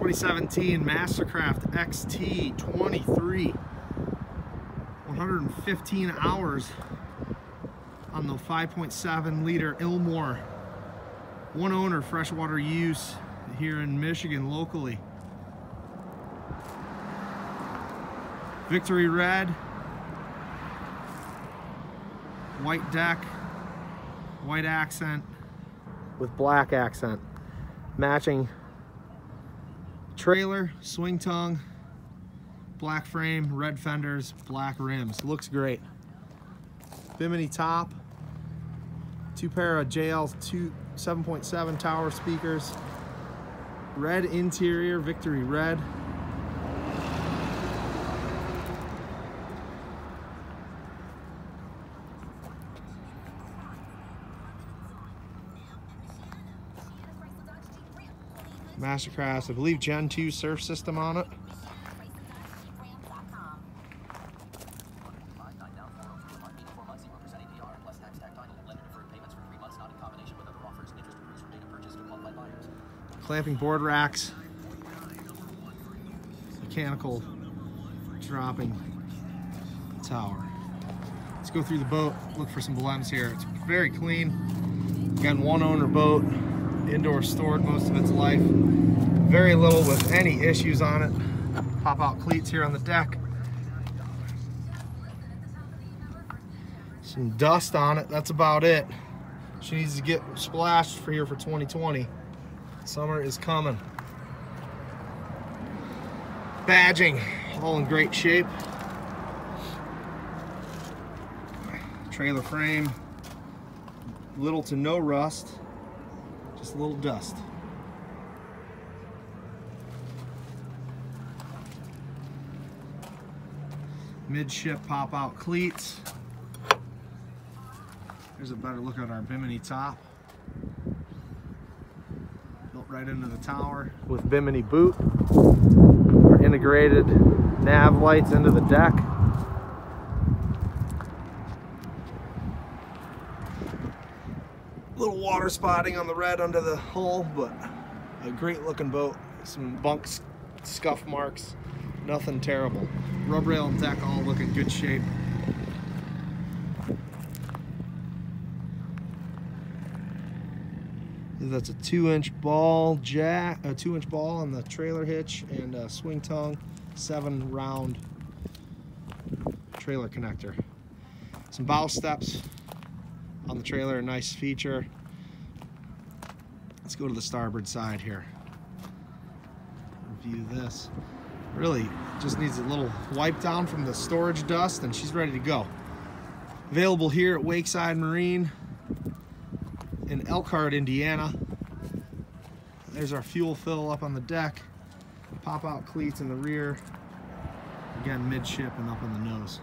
2017 Mastercraft XT23. 115 hours on the 5.7 liter Ilmor. One owner, freshwater use here in Michigan locally. Victory red, white deck, white accent with black accent. Matching trailer, swing tongue, black frame, red fenders, black rims. Looks great. Bimini top, two pair of JL 2 7.7 tower speakers, red interior, Victory red. Mastercraft, I believe Gen 2 surf system on it. Clamping board racks, mechanical dropping tower. Let's go through the boat, look for some blems here. It's very clean. Again, one owner boat indoor stored most of its life. Very little with any issues on it. Pop out cleats here on the deck. Some dust on it, that's about it. She needs to get splashed for here for 2020. Summer is coming. Badging, all in great shape. Trailer frame, little to no rust. Just a little dust. Midship pop-out cleats. Here's a better look at our Bimini top. Built right into the tower with Bimini boot. Our integrated nav lights into the deck. Little water spotting on the red under the hull, but a great looking boat. Some bunk scuff marks, nothing terrible. Rub rail and deck all look in good shape. That's a two inch ball jack, a two inch ball on the trailer hitch and a swing tongue, seven round trailer connector. Some bow steps on the trailer, a nice feature. Let's go to the starboard side here. Review this. Really just needs a little wipe down from the storage dust and she's ready to go. Available here at Wakeside Marine in Elkhart, Indiana. There's our fuel fill up on the deck. Pop out cleats in the rear. Again, midship and up on the nose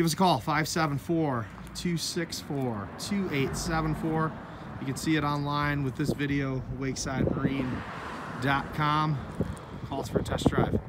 give us a call 574-264-2874 you can see it online with this video wakesidemarine.com calls for a test drive